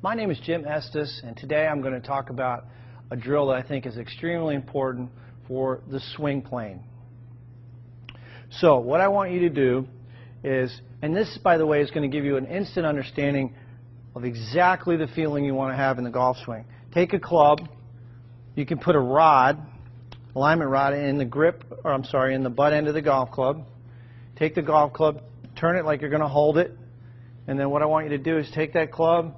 My name is Jim Estes, and today I'm going to talk about a drill that I think is extremely important for the swing plane. So what I want you to do is, and this, by the way, is going to give you an instant understanding of exactly the feeling you want to have in the golf swing. Take a club. You can put a rod, alignment rod, in the grip, or I'm sorry, in the butt end of the golf club. Take the golf club, turn it like you're going to hold it, and then what I want you to do is take that club,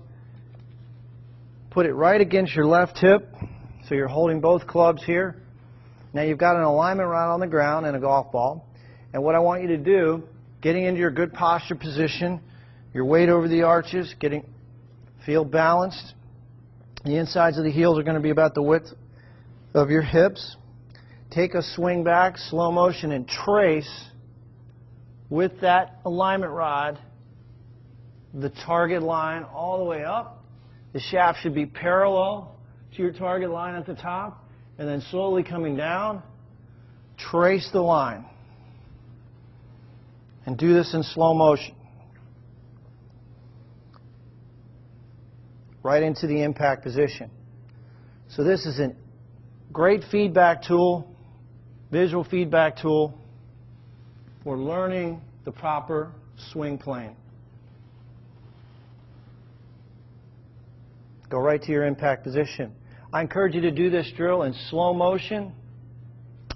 put it right against your left hip, so you're holding both clubs here. Now you've got an alignment rod on the ground and a golf ball. And what I want you to do, getting into your good posture position, your weight over the arches, getting feel balanced. The insides of the heels are going to be about the width of your hips. Take a swing back, slow motion, and trace with that alignment rod the target line all the way up. The shaft should be parallel to your target line at the top, and then slowly coming down, trace the line. And do this in slow motion. Right into the impact position. So this is a great feedback tool, visual feedback tool for learning the proper swing plane. Go right to your impact position. I encourage you to do this drill in slow motion.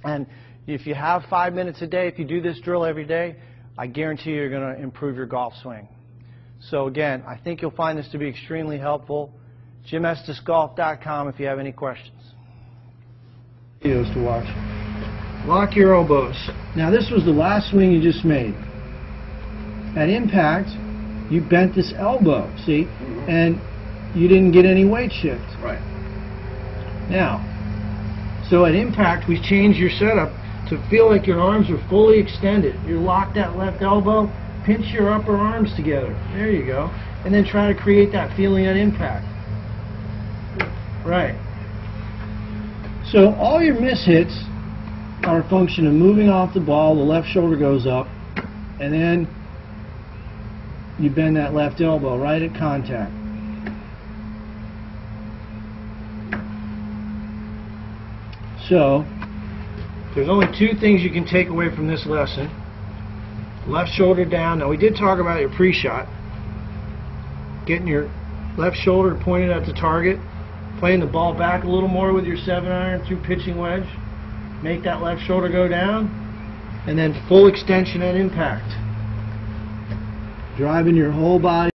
And if you have five minutes a day, if you do this drill every day, I guarantee you're going to improve your golf swing. So again, I think you'll find this to be extremely helpful. JimEstesGolf.com if you have any questions. Videos to watch. Lock your elbows. Now this was the last swing you just made. At impact, you bent this elbow, see? Mm-hmm. And you didn't get any weight shift. Right. Now, so at impact, we change your setup to feel like your arms are fully extended. You lock that left elbow, pinch your upper arms together. There you go. And then try to create that feeling at impact. Right. So all your miss hits are a function of moving off the ball, the left shoulder goes up, and then you bend that left elbow right at contact. So, there's only two things you can take away from this lesson. Left shoulder down. Now, we did talk about your pre-shot. Getting your left shoulder pointed at the target. Playing the ball back a little more with your 7-iron through pitching wedge. Make that left shoulder go down. And then full extension at impact. Driving your whole body.